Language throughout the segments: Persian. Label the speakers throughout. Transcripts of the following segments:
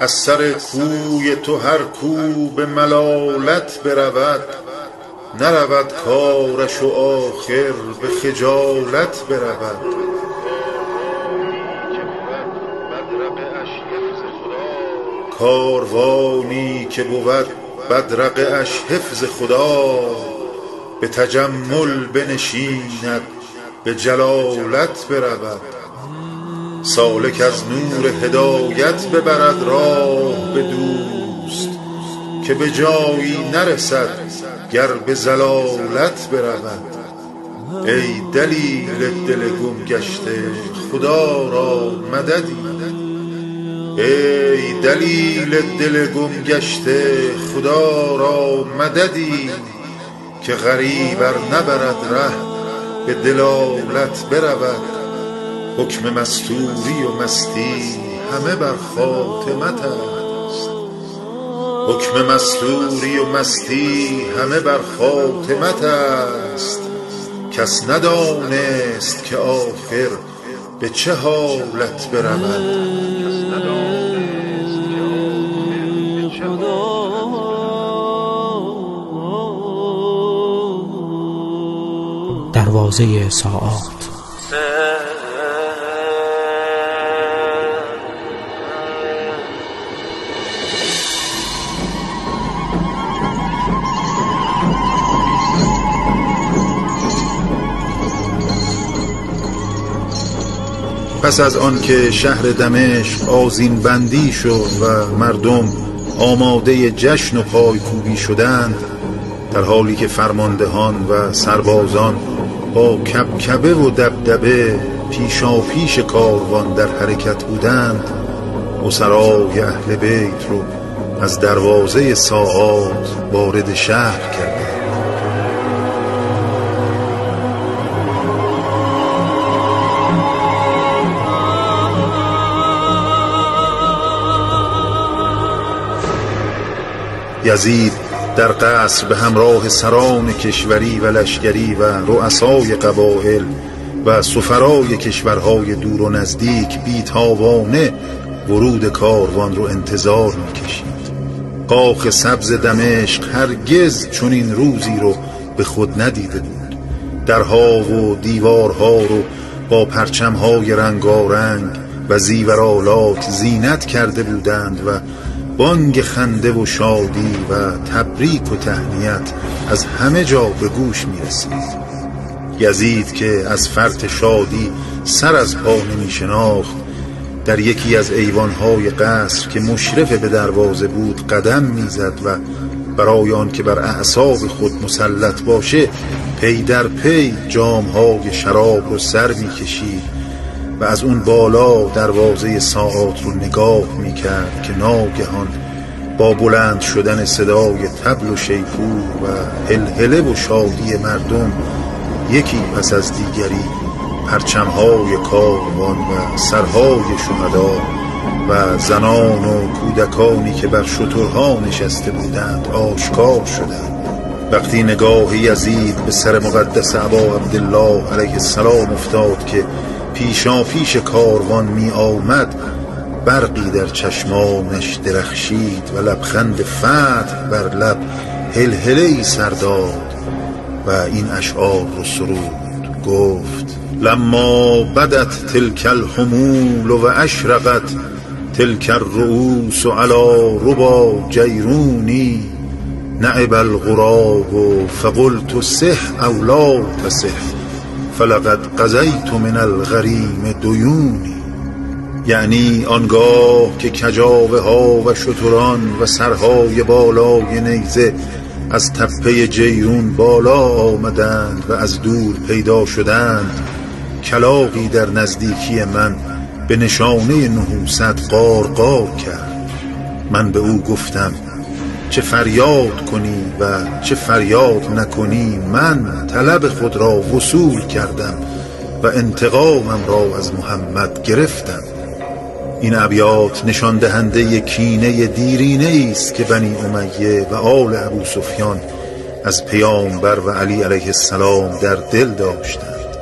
Speaker 1: از سر کوی تو هر کو به ملالت برود نرود کارش و آخر به خجالت برود. کاروانی که بود بدرقه اش حفظ خدا به تجمل بنشیند به جلالت برود. سالک از نور هدایت ببرد راه به دوست که به جایی نرسد گر به ضلالت برود. ای دلیل دل گم گشته خدا را مددی. ای دلیل دل گم گشته خدا را مددی که غریب ار نبرد ره به دلالت برود. حکم مستوری و مستی همه بر خاتمت است. حکم مستوری و مستی همه بر خاتمت است. کس ندانست که آخر به چه حالت برود.
Speaker 2: دروازه ساعات.
Speaker 1: پس از آن که شهر دمشق آزین بندی شد و مردم آماده جشن و پایکوبی شدند در حالی که فرماندهان و سربازان با کبکبه و دبدبه پیشا پیش کاروان در حرکت بودند سرای اهل بیت رو از دروازه ساعات وارد شهر کردند. یزید در قصر به همراه سران کشوری و لشکری و رؤسای قبایل و سفرای کشورهای دور و نزدیک بیتاوانه ورود کاروان رو انتظار می‌کشید. قاخ سبز دمشق هرگز این روزی رو به خود ندیده بود. درها و دیوارها رو با پرچمهای رنگارنگ و زیورالات زینت کرده بودند و بانگ خنده و شادی و تبریک و تهنیت از همه جا به گوش می رسید یزید که از فرط شادی سر از پا نمی شناخت در یکی از ایوانهای قصر که مشرف به دروازه بود قدم می‌زد و برای آن که بر اعصاب خود مسلط باشه پی در پی جامهای شراب رو سر می‌کشید. و از اون بالا دروازه ساعات رو نگاه می‌کرد که ناگهان با بلند شدن صدای تبل و شیپور و هلهله و شادی مردم یکی پس از دیگری پرچمهای کاروان و سرهای شهدا و زنان و کودکانی که بر شترها نشسته بودند آشکار شدند. وقتی نگاه یزید به سر مقدس عبا عبدالله علیه السلام افتاد که پیشا پیش کاروان می آمد برقی در چشمانش درخشید و لبخند فتح بر لب هلهله سرداد و این اشعار رو سرود گفت لما بدت تلک الحمول و اشرقت تلک الرؤوس علی ربا جیرونی نعب الغراب فقلت سح او لا تصح فلقد قضیت من الغریم دیونی. یعنی آنگاه که کجاوه ها و شتران و سرهای بالای نیزه از تپه جیرون بالا آمدند و از دور پیدا شدند کلاقی در نزدیکی من به نشانه نحوست قار کرد. من به او گفتم چه فریاد کنی و چه فریاد نکنی من طلب خود را وصول کردم و انتقامم را از محمد گرفتم. این ابیات نشان دهنده کینه دیرینه است که بنی امیه و آل ابو سفیان از پیامبر و علی علیه السلام در دل داشتند.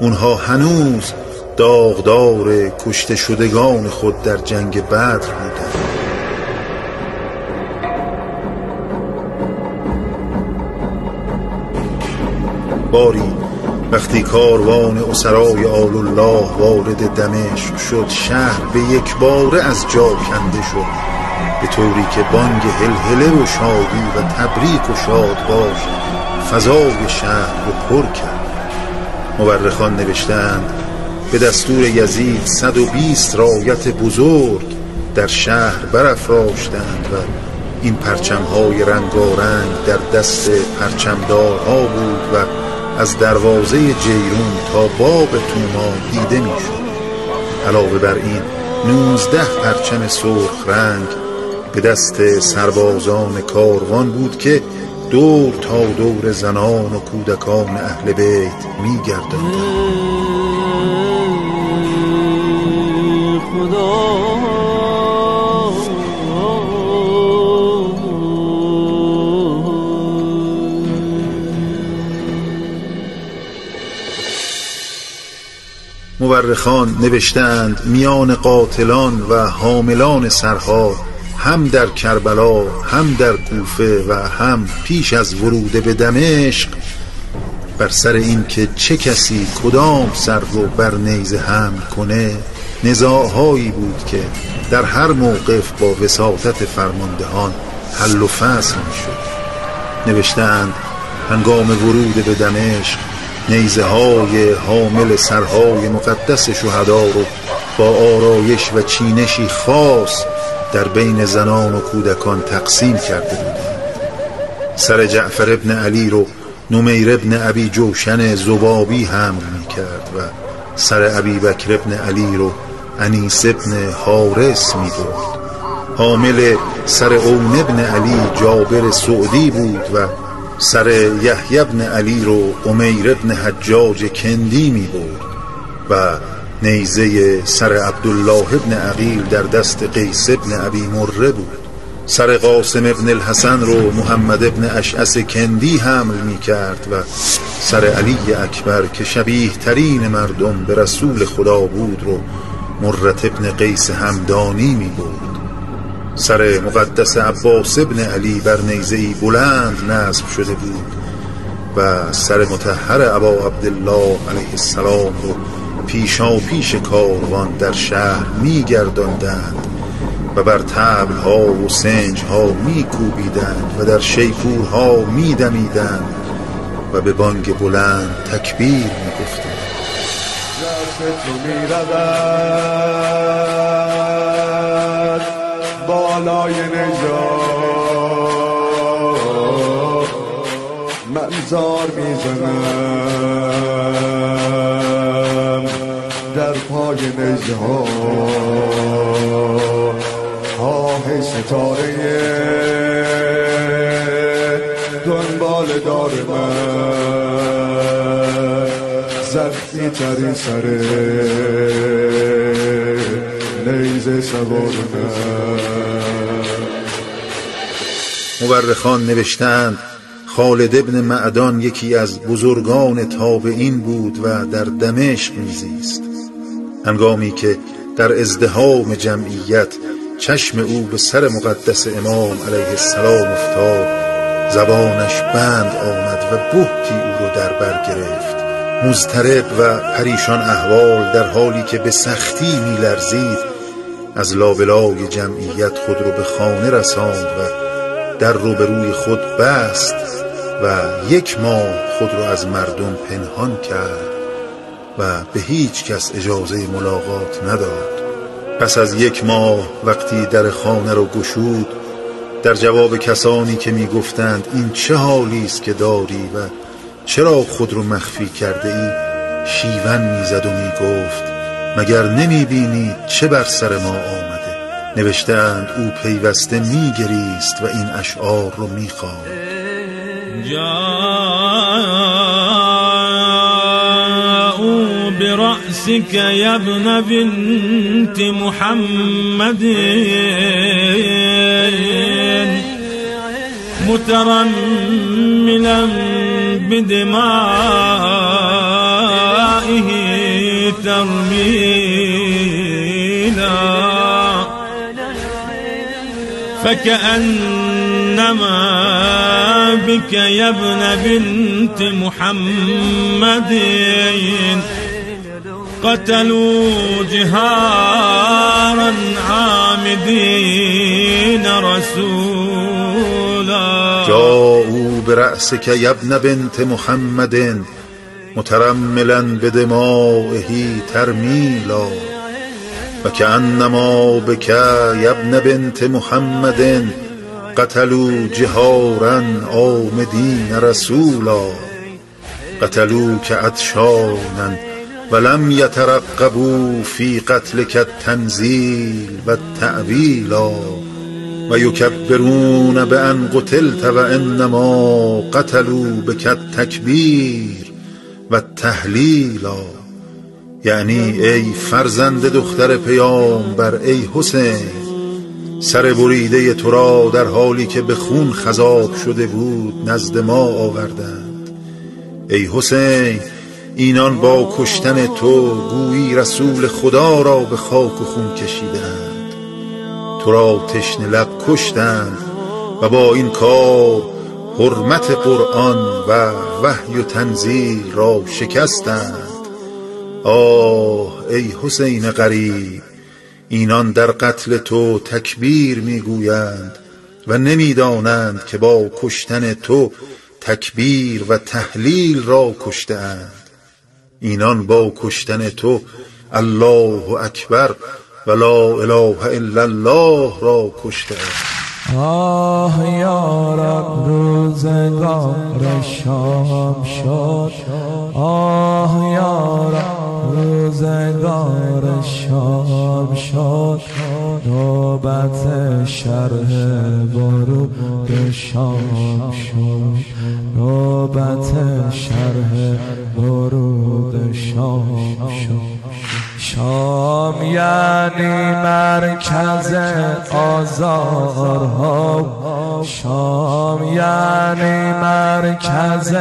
Speaker 1: اونها هنوز داغدار کشته شدگان خود در جنگ بدر بودند. باری وقتی کاروان اسرای آل الله وارد دمشق شد شهر به یک باره از جا کنده شد. به طوری که بانگ هلهله و شادی و تبریک و شاد باش فضای شهر رو پر کرد. مورخان نوشتند به دستور یزید 120 رایت بزرگ در شهر برافراشتند و این پرچمهای رنگارنگ در دست پرچمدارها بود و از دروازه جیرون تا باب تومان دیده می‌شد. علاوه بر این نوزده پرچم سرخ رنگ به دست سربازان کاروان بود که دور تا دور زنان و کودکان اهل بیت می مورخان نوشتند میان قاتلان و حاملان سرها هم در کربلا هم در کوفه و هم پیش از ورود به دمشق. بر سر این که چه کسی کدام سر رو بر نیزه هم کنه نزاعهایی بود که در هر موقف با وساطت فرماندهان حل و فصل می شد نوشتند هنگام ورود به دمشق نیزه های حامل سرهای مقدس شهدا رو با آرایش و چینشی خاص در بین زنان و کودکان تقسیم کرده بودند سر جعفر ابن علی رو نمیر ابن ابی جوشن زبابی حمل می کرد و سر ابی بکر ابن علی رو انیس ابن حارس می برد. حامل سر اون ابن علی جابر سعودی بود و سر یحیی ابن علی رو امیر ابن حجاج کندی می برد و نیزه سر عبدالله ابن عقیل در دست قیس ابن عبی مره بود. سر قاسم ابن الحسن رو محمد ابن اشعس کندی حمل می کرد و سر علی اکبر که شبیه ترین مردم به رسول خدا بود رو مرت ابن قیس همدانی می بود سر مقدس عباس ابن علی بر نیزه بلند نصب شده بود و سر متحر ابا عبدالله علیه السلام رو پیشا پیش کاروان در شهر می گرداندند و بر تبل ها و سنج ها می کوبیدند و در شیپورها می دمیدند و به بانگ بلند تکبیر می گفتند بالای نجات منظار در پای ها آه ستاره دنبال دار من زخمی ترین سر نیزه سوار مورخان نوشتند خالد ابن معدان یکی از بزرگان تابعین بود و در دمشق میزیست. هنگامی که در ازدهام جمعیت چشم او به سر مقدس امام علیه السلام افتاد زبانش بند آمد و بهتی او رو در بر گرفت. مزترب و پریشان احوال در حالی که به سختی میلرزید از لابلای جمعیت خود رو به خانه رساند و در رو به روی خود بست و یک ماه خود رو از مردم پنهان کرد و به هیچ کس اجازه ملاقات نداد. پس از یک ماه وقتی در خانه رو گشود در جواب کسانی که می گفتند این چه حالی است که داری و چرا خود رو مخفی کرده ای شیون می‌زد و می گفت مگر نمی بینید چه بر سر ما آمده؟ نوشتند او پیوسته می گریست و این اشعار رو می خواند
Speaker 2: برأسك يا ابن بنت محمد. مترملا بدمائه. ترميلا فكأنما بك يا ابن بنت محمد قتلوا جهارا عامدين رسولا
Speaker 1: جاءوا برأسك يا ابن بنت محمد مترملا بدمائه ترميلا وكأنما بك يا ابن بنت محمد قتلوا جهارا آمدين رسولا قتلوك عطشانا ولم يترقبوا في قتلك التنزيل والتأويلا ويكبرون بأن قتلت وإنما قتلوا بك التكبير والتهليلا یعنی ای فرزند دختر پیامبر ای حسین سر بریده تو را در حالی که به خون خذاب شده بود نزد ما آوردند. ای حسین اینان با کشتن تو گویی رسول خدا را به خاک و خون کشیدند. تو را تشنه لب کشتند و با این کار حرمت قرآن و وحی و تنزیل را شکستند. آه ای حسین غریب اینان در قتل تو تکبیر می‌گویند و نمی‌دانند که با کشتن تو تکبیر و تحلیل را کشتهاند. اینان با کشتن تو الله اکبر و لا اله الا الله را کشتهاند.
Speaker 3: آه یارب روزگار شام شد. آه یارب روزگار شام شد. نوبت شرح ورود شام شد. نوبت شرح ورود شام شد. شام یعنی مرکز آزارها. شام یعنی مرکز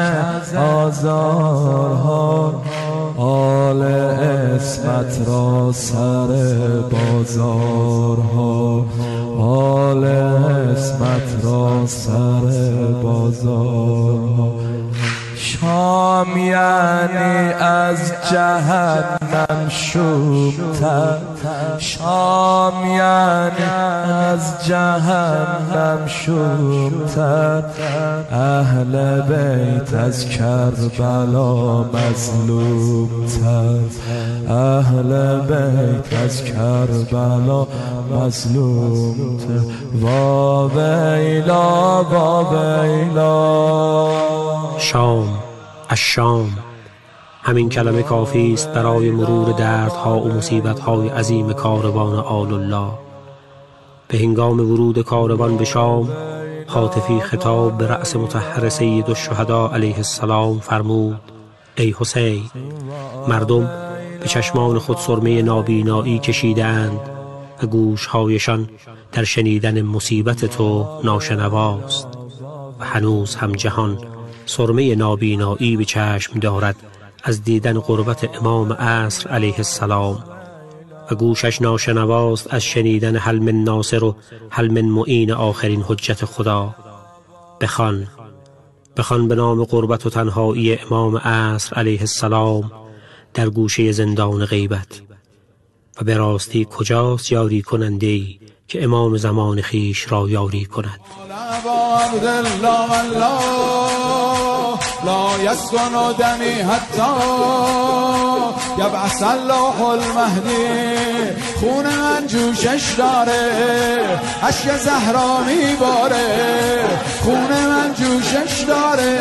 Speaker 3: آزارها. آل اسمت را سر بازارها. آل اسمت را سر بازارها. شام یعنی از جهنم شومتر. شام یعنی از جهنم شومتر. اهل بیت از کربلا مظلومتر. اهل بیت از کربلا مظلومتر. وا ویلا وا ویلا.
Speaker 4: شام. الشام. همین کلمه کافی است برای مرور دردها و مصیبتهای عظیم کاروان آل الله. به هنگام ورود کاروان به شام حاطفی خطاب به رأس متحر سید الشهدا علیه السلام فرمود ای حسین مردم به چشمان خود سرمه نابینایی کشیدند و گوشهایشان در شنیدن مصیبت تو ناشنواست و هنوز هم جهان سرمه نابینایی به چشم دارد از دیدن قربت امام عصر علیه السلام. و گوشش ناشنواست از شنیدن حل من ناصر و حل من معین آخرین حجت خدا. بخوان بخوان به نام قربت و تنهایی امام عصر علیه السلام در گوشه زندان غیبت. و به راستی کجاست یاری کننده ای که امام زمان خیش را یاری کند؟
Speaker 3: لا يسكن دمي حتى يبعث الله المهدی خون من جوشش داره عشق زهرا میباره. خون من جوشش داره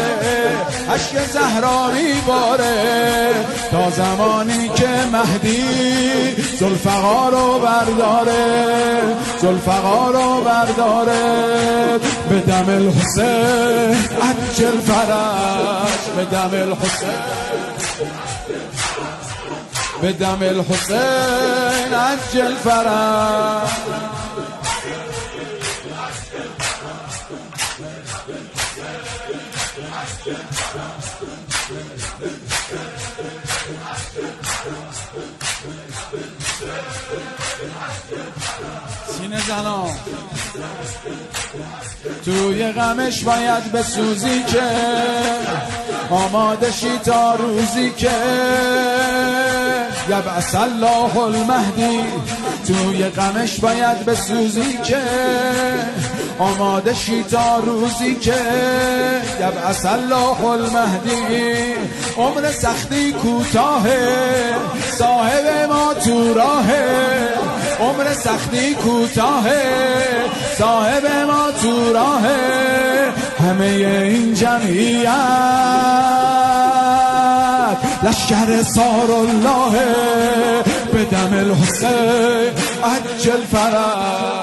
Speaker 3: عشق زهرا میباره. تا زمانی که مهدی زلفقا رو برداره زلفقا رو برداره. به دم الحسین عجل فرش به دم الحسین. به دم الحسین عجل فرش
Speaker 5: سینه زنان توی غمش باید به سوزی که آماده شی تا روزی که. یبعث الله المهدی. توی غمش باید به سوزی که آماده شی تا روزی که. یبعث الله المهدی. عمر سختی کوتاه صاحب ما تو راه عمر سختی کوتاه صاحب ما تو راه همه این جمعیت. لشکر سار الله به دم الحسین عجل فرح.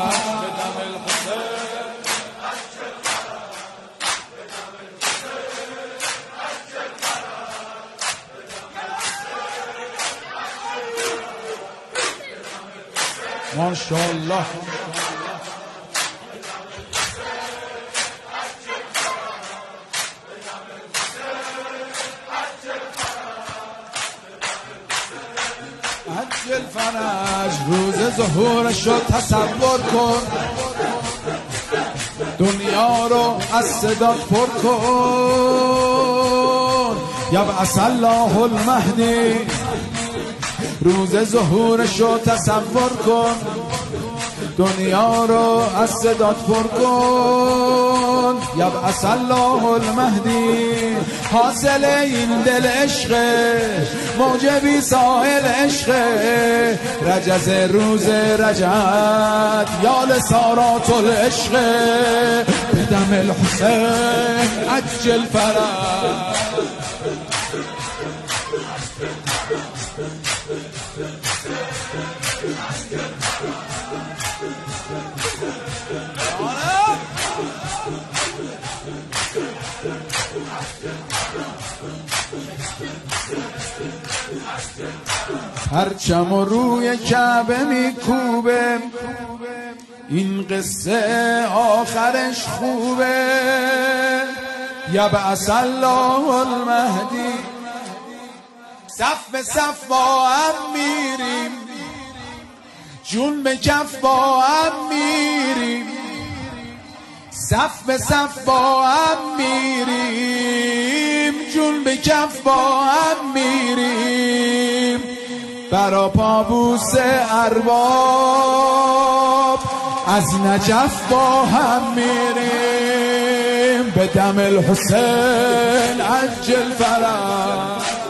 Speaker 5: ماشاءالله. عجل فرج روز ظهورش رو تصور کن. دنیا رو از صدات پر کن. یبعث الله المهدی روز ظهورش رو تصور کن. دنیا رو از صدات پر کن. یبعث الله المهدی حاصل این دل عشق موجبی ساحل عشق. رجز روز رجعت یال سارات العشق. بدم الحسین عجل فرح. پرچم و روی کعبه میکوبه. این قصه آخرش خوبه. یبعث الله المهدی. صف به صف با هم میریم. جون به کف با هم میریم. صف به صف با هم میریم. جون به کف با هم میریم. برا پابوس ارباب از نجف با هم میریم. به دم الحسین عجل فرح